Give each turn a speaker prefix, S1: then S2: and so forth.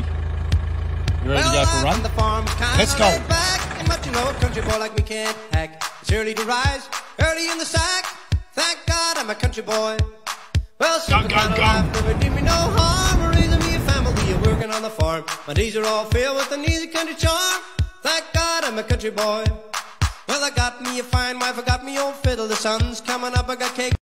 S1: You ready well, to go for a run?
S2: The farm
S1: Let's go.
S2: Back, and much an old country boy like me can't hack. It's early to rise, early in the sack. Thank God I'm a country boy. Well, some
S1: go,
S2: kind
S1: go.
S2: life never did me no harm. Raising me a family, you're working on the farm. My days are all filled with an easy country charm. Thank God I'm a country boy. Well, I got me a fine wife, I got me old fiddle. The sun's coming up, I got cake.